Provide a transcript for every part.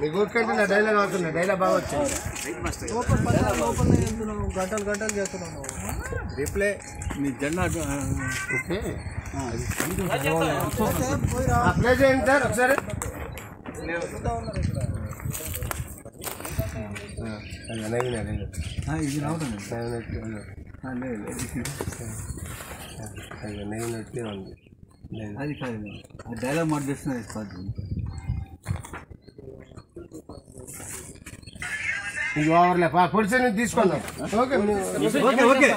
మీకు ఓకే నా డైలాగ్ అవుతున్నా డైలాగ్ బాగా వచ్చింది లోపల పడ్డా లోపల వెళ్తున్నావు గంటలు గంటలు చేస్తున్నావు రిప్లై మీ జెండా ఓకే పోయి రా ప్లే చేయండి సార్ ఒకసారి నవీన్ అదే ఇది రావడం నవీన్ నవీన్ వచ్చే ఉంది అది కాదు ఆ డైలాగ్ మాట్లాడుతున్నది కాదు ఇది ఓవర్లే పొడిచి తీసుకుందాం ఓకే ఓకే ఓకే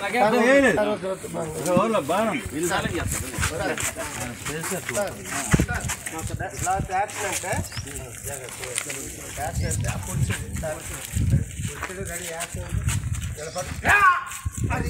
బాగా లాస్ట్ యాక్షన్ అంటే యాక్షన్ అంటే ఆ పొడిచి పొడిచి రెడీ యాక్షన్ నిలబడి అది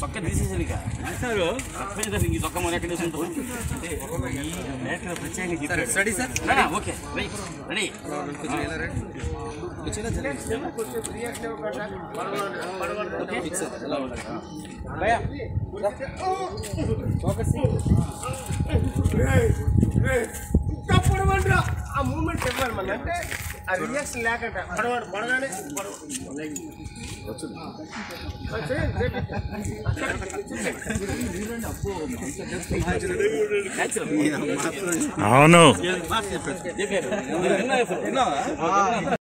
చొక్క తీసేసారు ఇక సారు తప్పేది కదా ఈ చొక్క మన ఎక్కడ లేఖలు ప్రత్యేకంగా చెప్పారు రెడీ సార్ ఓకే రెడీ ఆ మూమెంట్ ఇవ్వాలి మన అంటే ఆ రియాక్షన్ లేకుండా. పడవండి పడగానే అవును.